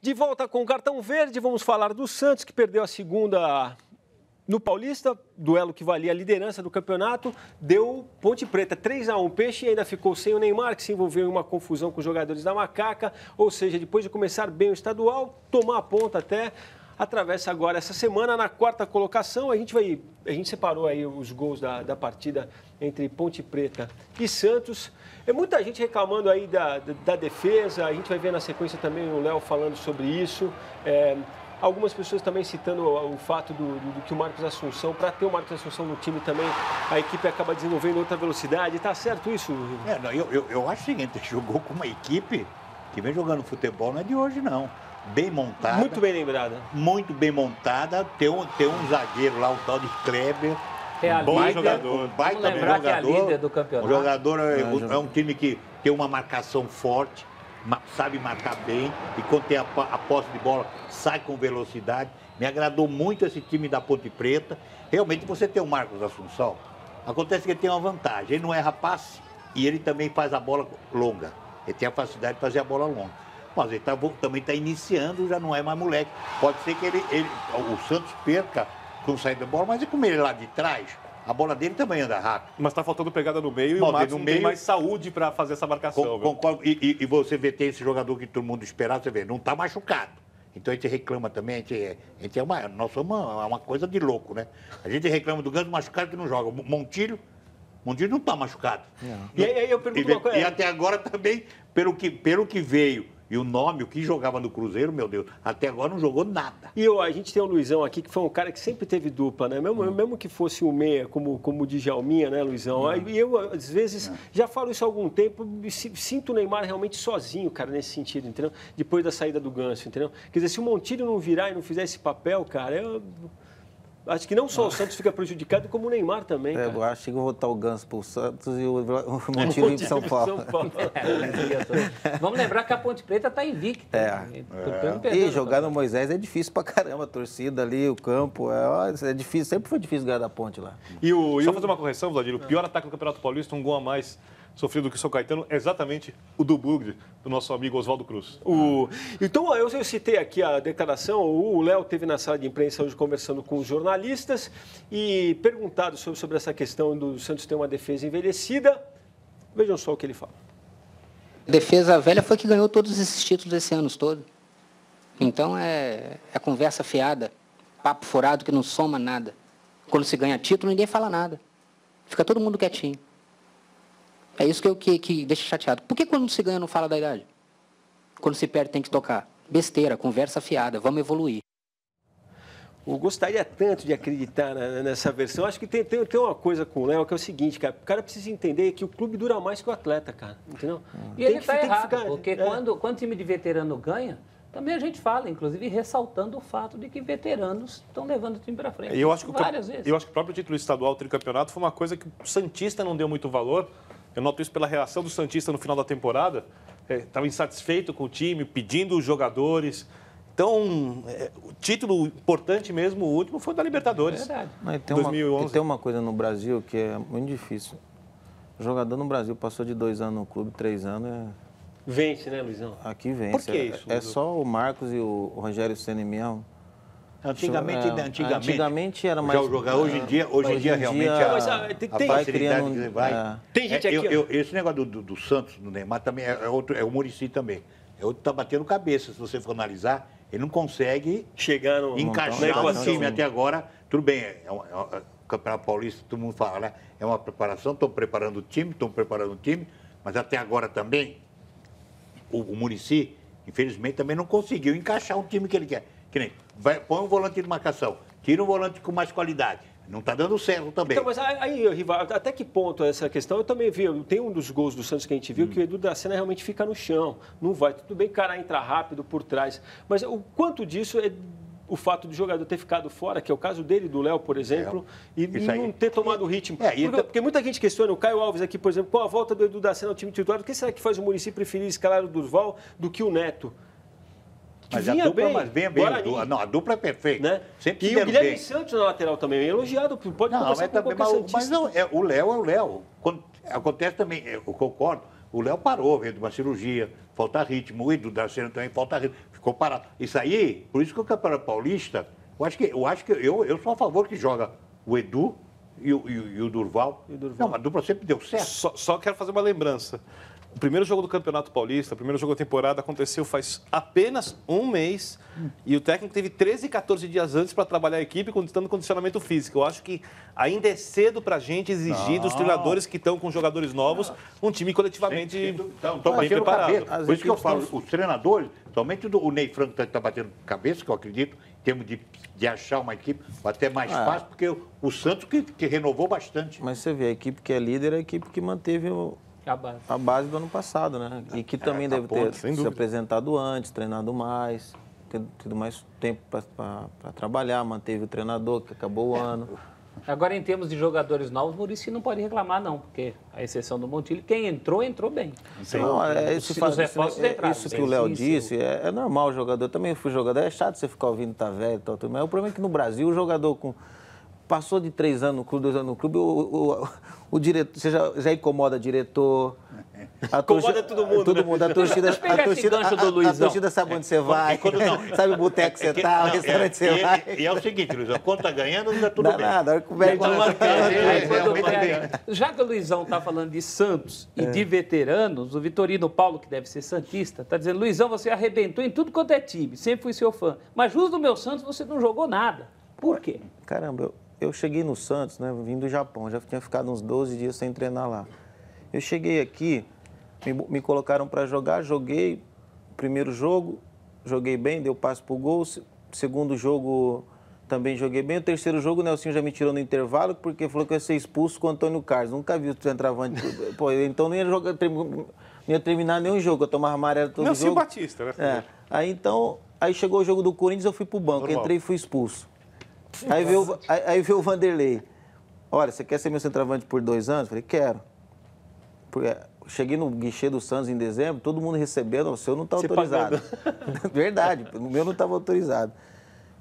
De volta com o cartão verde, vamos falar do Santos, que perdeu a segunda no Paulista, duelo que valia a liderança do campeonato, deu Ponte Preta 3 a 1 Peixe ainda ficou sem o Neymar, que se envolveu em uma confusão com os jogadores da Macaca, ou seja, depois de começar bem o estadual, tomar a ponta até atravessa agora essa semana na quarta colocação. A gente vai, a gente separou aí os gols da, da partida entre Ponte Preta e Santos. É muita gente reclamando aí da, da, da defesa. A gente vai ver na sequência também o Léo falando sobre isso. É, algumas pessoas também citando o, fato do, do, do, que o Marcos Assunção, para ter o Marcos Assunção no time também, a equipe acaba desenvolvendo outra velocidade. Tá certo isso? É, não, eu, eu, eu acho o seguinte, jogou com uma equipe que vem jogando futebol não é de hoje, não bem montada. Muito bem lembrada. Muito bem montada. Tem um, tem um zagueiro lá, o tal de Kleber. É a um bom líder, jogador. Um baita Vamos lembrar jogador. que é a líder do campeonato. O jogador é, é um time que tem uma marcação forte, sabe marcar bem. E quando tem a, a posse de bola, sai com velocidade. Me agradou muito esse time da Ponte Preta. Realmente você tem o Marcos Assunção. Acontece que ele tem uma vantagem. Ele não erra passe e ele também faz a bola longa. Ele tem a facilidade de fazer a bola longa. Mas ele tá, também está iniciando, já não é mais moleque. Pode ser que ele, ele o Santos perca com saída da bola, mas e como ele lá de trás, a bola dele também anda rápido. Mas está faltando pegada no meio Bom, e o Matos meio, tem mais saúde para fazer essa marcação. Com, concordo, e, e, você vê, tem esse jogador que todo mundo esperava, você vê, não está machucado. Então a gente reclama também, a gente, é, a gente é uma, nós somos uma, é uma coisa de louco, né? A gente reclama do Ganso machucado que não joga. Montilho, Montilho não está machucado. Não. E aí eu pergunto e, uma coisa. E até agora também, pelo que, pelo que veio e o nome, o que jogava no Cruzeiro, meu Deus, até agora não jogou nada. E eu, a gente tem o Luizão aqui, que foi um cara que sempre teve dupla, né? Mesmo, hum. mesmo que fosse o meia, como, como o Djalminha, né, Luizão? Hum. E eu, às vezes, hum. já falo isso há algum tempo, sinto o Neymar realmente sozinho, cara, nesse sentido, entendeu? Depois da saída do Ganso, entendeu? Quer dizer, se o Montilho não virar e não fizer esse papel, cara, eu Acho que não só o Santos fica prejudicado, como o Neymar também. É, eu acho que vou botar o Ganso para o Santos e o, o Montilho para São Paulo. São Paulo. É, Vamos lembrar que a Ponte Preta está invicta. É. é. E jogar no Moisés é difícil para caramba. A torcida ali, o campo. É, é difícil, sempre foi difícil ganhar da ponte lá. E o, só fazer uma correção, Vladimir. O pior ataque do Campeonato Paulista, um gol a mais sofrido que o São Caetano, exatamente o do bugre do nosso amigo Oswaldo Cruz. O... Então, eu, eu citei aqui a declaração, o Léo teve na sala de imprensa hoje conversando com os jornalistas e perguntado sobre, sobre essa questão do Santos ter uma defesa envelhecida. Vejam só o que ele fala. A defesa velha foi que ganhou todos esses títulos esse ano todo. Então é, é conversa fiada, papo furado que não soma nada. Quando se ganha título, ninguém fala nada. Fica todo mundo quietinho. É isso que, eu, que, que deixa chateado. Por que quando se ganha não fala da idade? Quando se perde tem que tocar. Besteira, conversa fiada, vamos evoluir. Eu gostaria tanto de acreditar nessa versão. Acho que tem, tem, tem uma coisa com o Léo que é o seguinte, cara. O cara precisa entender que o clube dura mais que o atleta, cara. Entendeu? E tem ele está errado, ficar, porque é. quando, quando o time de veterano ganha, também a gente fala, inclusive ressaltando o fato de que veteranos estão levando o time para frente. Eu acho, que várias o, vezes. eu acho que o próprio título estadual, o tricampeonato, foi uma coisa que o Santista não deu muito valor. Eu noto isso pela reação do Santista no final da temporada. Estava é, insatisfeito com o time, pedindo os jogadores. Então, é, o título importante mesmo, o último, foi da Libertadores. É verdade. Mas tem 2011. Uma, tem uma coisa no Brasil que é muito difícil. O jogador no Brasil passou de dois anos no clube, três anos. É... Vence, né, Luizão? Aqui vence. Por que isso? É, é só o Marcos e o Rogério Ceni mesmo Antigamente, é, antigamente, antigamente era mais. jogar hoje em dia, hoje, hoje em dia realmente dia, mas, ah, tem, tem, a criando, que vai. É. Tem gente aqui. Eu, eu, esse negócio do, do, do, Santos, do Neymar, também é, é, outro, é o Murici também. É outro que está batendo cabeça, se você for analisar. Ele não consegue chegar no encaixar o time até agora. Tudo bem, é, é, é, Campeonato Paulista, todo mundo fala, né? É uma preparação, estão preparando o time, estão preparando o time, mas até agora também o, o Murici, infelizmente, também não conseguiu encaixar um time que ele quer. Que nem, vai, põe um volante de marcação, tira um volante com mais qualidade. Não está dando certo também. Então, mas aí, Rival, até que ponto é essa questão? Eu também vi, tem um dos gols do Santos que a gente viu, hum. que o Edu da Sena realmente fica no chão. Não vai. Tudo bem, o cara entra rápido por trás. Mas o quanto disso é o fato do jogador ter ficado fora, que é o caso dele, do Léo, por exemplo, é, e, não ter tomado o ritmo. É, porque, porque, muita gente questiona, o Caio Alves aqui, por exemplo, com a volta do Edu da Sena ao time titular, o que será que faz o município preferir escalar o Durval do que o Neto? Mas a dupla, bem, mas bem, bem. A, não, a dupla é perfeita. Né? Sempre e o Guilherme bem. Santos na lateral também, é elogiado, pode não, mas, também, mas, mas não, é, o Léo é o Léo. Acontece também, eu concordo, O Léo parou, veio de uma cirurgia, falta ritmo. O Edu Dracena também falta ritmo. Ficou parado. Isso aí, por isso que o Campeonato Paulista, eu acho que eu, acho que eu, eu sou a favor que joga o Edu e o, e o, e o Durval. E o Durval. Não, a dupla sempre deu certo. Só, só quero fazer uma lembrança. O primeiro jogo do Campeonato Paulista, o primeiro jogo da temporada, aconteceu faz apenas um mês e o técnico teve 13, 14 dias antes para trabalhar a equipe, dando condicionamento físico. Eu acho que ainda é cedo para a gente exigir dos treinadores que estão com jogadores novos um time coletivamente então, estão bem preparado. Por isso que eu falo, os treinadores, somente o Ney Franco está batendo cabeça, que eu acredito, em termos de, de achar uma equipe até mais ah. fácil, porque o, o Santos que, que renovou bastante. Mas você vê, a equipe que é líder é a equipe que manteve o, a base. a base do ano passado, né? E que é, também tá deve ponto, ter se apresentado antes, treinado mais, tido, tido mais tempo para trabalhar, manteve o treinador, que acabou o ano. Agora, em termos de jogadores novos, o Murici não pode reclamar, não, porque a exceção do Montilho, quem entrou, entrou bem. Não, é, esse os, faz, reforços é, entraram, Isso que o Léo disse, é, é, normal o jogador. Eu também fui jogador, é chato você ficar ouvindo tá velho, tal, mas o problema é que no Brasil o jogador com passou de três anos no clube, dois anos no clube, o, o, o diretor, você já, já incomoda diretor. A incomoda todo mundo. Todo né? mundo. A torcida, a torcida, a, a, a torcida sabe onde você vai, quando, não, sabe o boteco que você está, o restaurante que você é, vai. E, é o seguinte, Luizão, quando tá ganhando, não dá tudo Dá bem. nada, a hora que o velho Já que o Luizão está falando de Santos e é. de veteranos, o Vitorino Paulo, que deve ser Santista, está dizendo, Luizão, você arrebentou em tudo quanto é time, sempre fui seu fã. Mas justo no meu Santos você não jogou nada. Por quê? Caramba, eu, eu cheguei no Santos, né, vim do Japão, já tinha ficado uns 12 dias sem treinar lá. Eu cheguei aqui, me, me colocaram para jogar, joguei, primeiro jogo, joguei bem, deu passo pro gol, segundo jogo também joguei bem, o terceiro jogo o Nelson já me tirou no intervalo porque falou que ia ser expulso com o Antônio Carlos, nunca vi o centroavante, pô, então não ia, jogar, não ia terminar nenhum jogo, eu tomava amarelo todo Nelson jogo. Batista, né? É. Aí então, aí chegou o jogo do Corinthians, eu fui pro banco, Normal. entrei e fui expulso. Aí veio, aí, aí veio o Vanderlei. Olha, você quer ser meu centroavante por dois anos? Falei, quero. Porque cheguei no guichê do Santos em dezembro, todo mundo recebendo, o seu não está autorizado. Verdade, o meu não estava autorizado.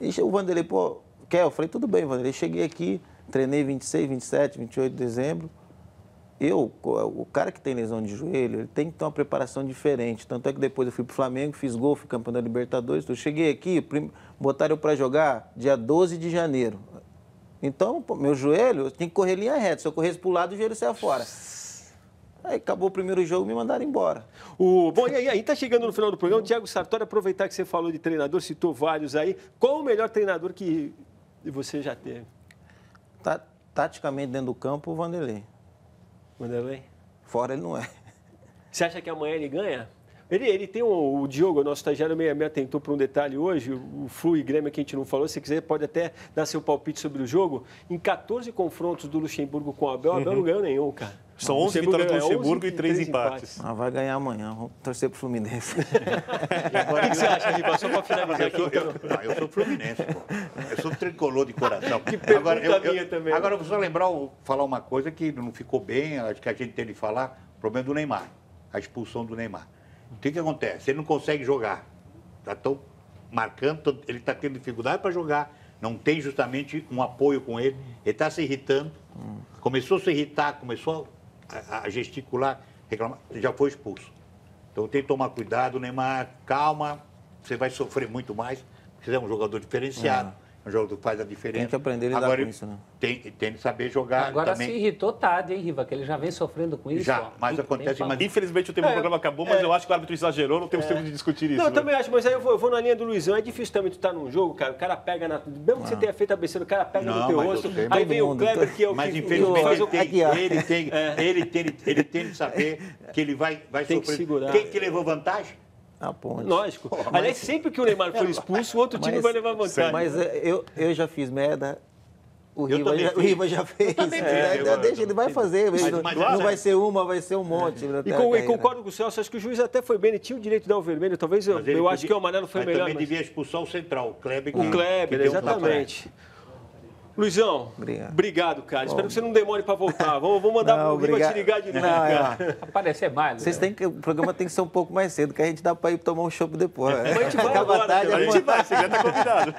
E o Vanderlei, pô, quer? Eu falei, tudo bem, Vanderlei. Cheguei aqui, treinei 26, 27, 28 de dezembro. Eu, o cara que tem lesão de joelho, ele tem que ter uma preparação diferente. Tanto é que depois eu fui para o Flamengo, fiz gol, fui campeão da Libertadores. Eu cheguei aqui, botaram eu para jogar dia 12 de janeiro. Então, meu joelho, eu tinha que correr linha reta. Se eu corresse para o lado, o joelho saia fora. Aí acabou o primeiro jogo, me mandaram embora. O, bom, e aí, aí tá chegando no final do programa, Tiago Sartori, aproveitar que você falou de treinador, citou vários aí. Qual o melhor treinador que você já teve? Tá, taticamente dentro do campo, o Vanderlei. Vanderlei? Fora ele não é. Você acha que amanhã ele ganha? Ele, ele tem um, o Diogo, nosso estagiário, me, me atentou para um detalhe hoje, o, o Flu e Grêmio que a gente não falou, se quiser pode até dar seu palpite sobre o jogo. Em 14 confrontos do Luxemburgo com o Abel, o Abel uhum. não ganhou nenhum, cara. São 11 vitórias do Luxemburgo e 3 empates. Ah, vai ganhar amanhã, vamos torcer para o Fluminense. agora, o que, você acha, Riva? Só para finalizar aqui. Eu, eu, não, eu sou Fluminense, pô. Eu sou tricolor de coração. Que agora, eu, eu, também. Agora, eu vou só lembrar, falar uma coisa que não ficou bem, acho que a gente tem de falar, o problema do Neymar, a expulsão do Neymar. O que, que acontece? Ele não consegue jogar. Está tão marcando, ele está tendo dificuldade para jogar, não tem justamente um apoio com ele, ele está se irritando, começou a se irritar, começou a, a gesticular, reclamar, já foi expulso. Então tem que tomar cuidado, Neymar, calma, você vai sofrer muito mais, porque você é um jogador diferenciado. É um jogo que faz a diferença. Tem que aprender a lidar Agora, com isso, né? Tem, tem que saber jogar Agora também. se irritou tarde, hein, Riva? Que ele já vem sofrendo com isso. Já, mas acontece... Mas... Infelizmente o tempo é, do programa acabou, mas é, eu acho que o árbitro exagerou, não temos é. tempo de discutir isso. Não, eu né? também acho, mas aí eu vou, eu vou, na linha do Luizão. É difícil também tu estar tá num jogo, cara, o cara pega na... Mesmo que você tenha feito a besteira, o cara pega não, no teu rosto, aí vem o Kleber, que é o mas, que... Mas infelizmente ele tem, ele, tem, ele, tem, ele tem que saber que ele vai, vai tem sofrer. Que segurar. Quem que levou vantagem? A ponte. Lógico. Pô, mas... Aliás, sempre que o Neymar for expulso, o outro time mas, vai levar vantagem. Mas é, eu, eu já fiz merda. O Riva, já, o Riva já fez. É, é, deixa, ele vai fazer. Mas, mas, não vai ser uma, vai ser um monte. É. E, com, e concordo com o Celso, acho que o juiz até foi bem, ele tinha o direito de dar o vermelho. Talvez eu, eu podia, acho que o amarelo foi mas melhor. Também mas devia expulsar o central, o Kleber. O Kleber, exatamente. Um Luizão, obrigado, obrigado cara. Bom, Espero que você não demore para voltar. Vamos, vamos mandar para o Riva te ligar de novo. Não, é. Aparecer mais. Vocês têm que, o programa tem que ser um pouco mais cedo, que a gente dá para ir tomar um chopp depois. Mas a gente vai agora. Tarde, a gente vai, você já está convidado.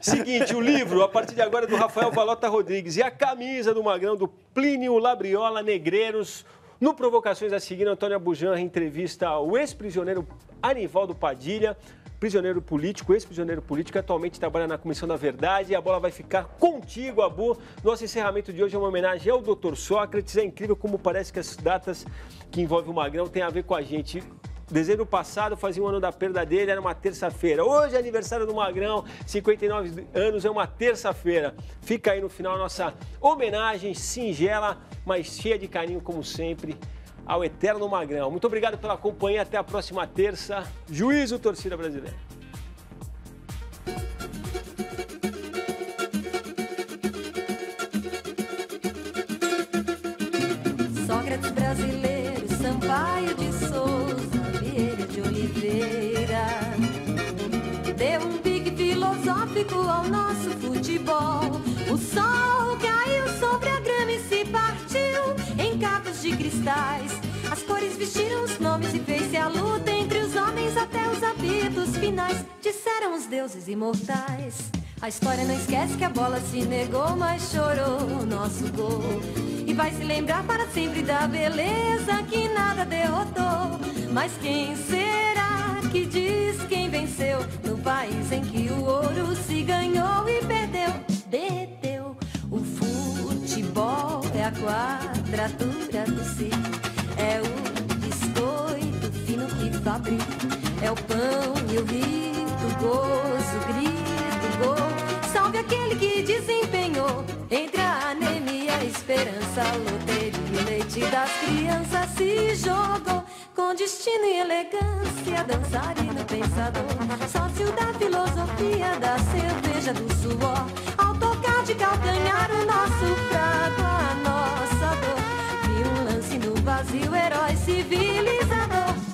Seguinte, o livro, a partir de agora, é do Rafael Valota Rodrigues. E a camisa do Magrão, do Plínio Labriola Negreiros No Provocações a seguir, Antônio Abujan entrevista o ex-prisioneiro Anivaldo Padilha, prisioneiro político, ex-prisioneiro político, atualmente trabalha na Comissão da Verdade. E a bola vai ficar contigo, Abu. Nosso encerramento de hoje é uma homenagem ao Dr. Sócrates. É incrível como parece que as datas que envolvem o Magrão têm a ver com a gente. Dezembro passado fazia um ano da perda dele, era uma terça-feira. Hoje é aniversário do Magrão, 59 anos, é uma terça-feira. Fica aí no final a nossa homenagem singela, mas cheia de carinho, como sempre ao Eterno Magrão. Muito obrigado pela companhia. Até a próxima terça. Juízo, torcida brasileira. Cristais. As cores vestiram os nomes e fez-se a luta entre os homens até os apitos finais. Disseram os deuses imortais. A história não esquece que a bola se negou, mas chorou o nosso gol. E vai se lembrar para sempre da beleza que nada derrotou. Mas quem será que diz quem venceu no país em que o ouro se ganhou e perdeu? Deteu. O futebol é a quadratura É o biscoito fino que fabrica. É o pão e o rito, o gozo, o grito, o gol. Salve aquele que desempenhou entre a anemia e a esperança. Loteria o leite das crianças se jogou com destino e elegância. Dançarino pensador, sócio da filosofia, da cerveja, do suor. Ao tocar de calcanhar o nosso fraco, a nossa dor. No vazio, herói civilizador.